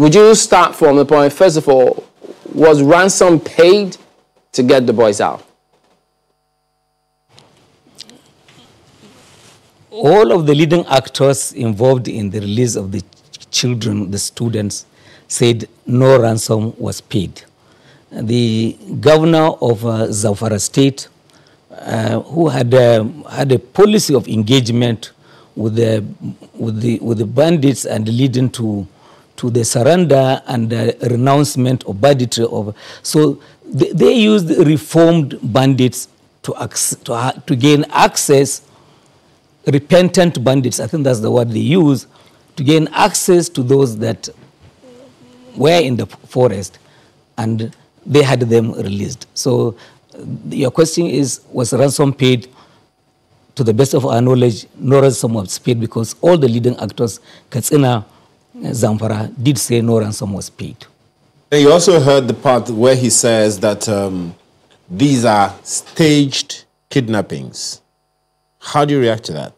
would you start from the point, first of all, was ransom paid to get the boys out? All of the leading actors involved in the release of the children, the students, said no ransom was paid. The governor of uh, Zamfara state, uh, who had, uh, had a policy of engagement with the, with the, with the bandits and leading to, to the surrender and the renouncement of banditry. Of, so they, they used reformed bandits to, to, to gain access, repentant bandits, I think that's the word they use, to gain access to those that were in the forest and they had them released. So your question is, was ransom paid? To the best of our knowledge, no ransom was paid because all the leading actors, Katsina, Zamfara, did say no ransom was paid. And you also heard the part where he says that um, these are staged kidnappings. How do you react to that?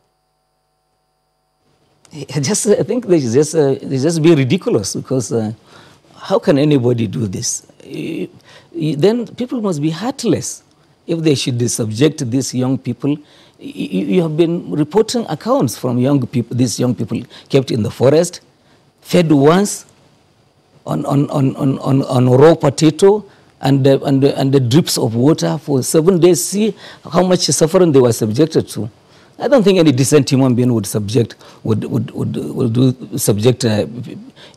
I just I think they just uh, they just be ridiculous because uh, how can anybody do this? then people must be heartless if they should subject these young people. You, have been reporting accounts from young people, these young people kept in the forest, fed once on, on, on, on, on, raw potato and, uh, and, and the drips of water for seven days. See how much suffering they were subjected to. I don't think any decent human being would subject would would would, would do subject uh,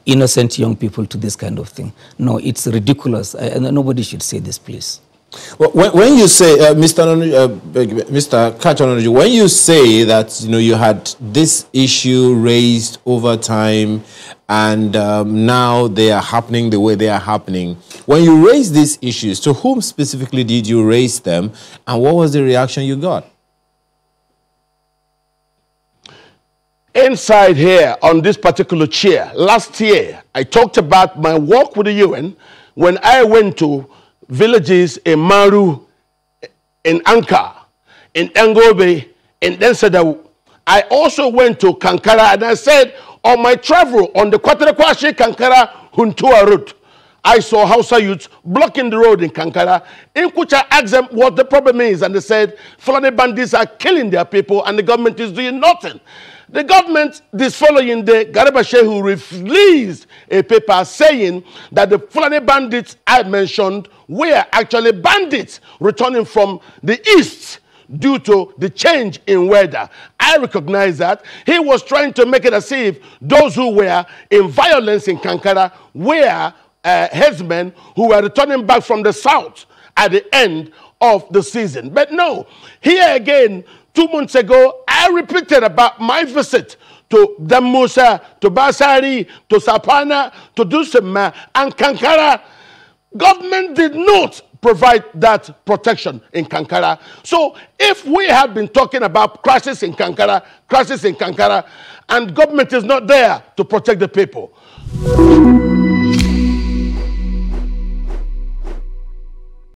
innocent young people to this kind of thing. No, it's ridiculous. I, nobody should say this, please. Well, when, you say, uh, Mr. Uh, Mr. Kachonoji, when you say that you know you had this issue raised over time, and um, now they are happening the way they are happening, when you raise these issues, to whom specifically did you raise them, and what was the reaction you got? Inside here on this particular chair, last year, I talked about my work with the UN when I went to villages in Maru, in Anka, in Engobe, in Densadawu. I also went to Kankara and I said, on my travel on the Kwatarkwashi Kankara Funtua route, I saw Hausa youths blocking the road in Kankara. In which I asked them what the problem is, and they said, Fulani bandits are killing their people and the government is doing nothing. The government, this following day, Garba Shehu released a paper saying that the Fulani bandits I mentioned were actually bandits returning from the east due to the change in weather. I recognize that. He was trying to make it as if those who were in violence in Kankara were uh, headsmen who were returning back from the south at the end of the season. But no, here again, two months ago, I repeated about my visit to Damusa, to Batsari, to Safana, to Dutsin-Ma, and Kankara. Government did not provide that protection in Kankara. So if we have been talking about crisis in Kankara, crisis in Kankara, and government is not there to protect the people,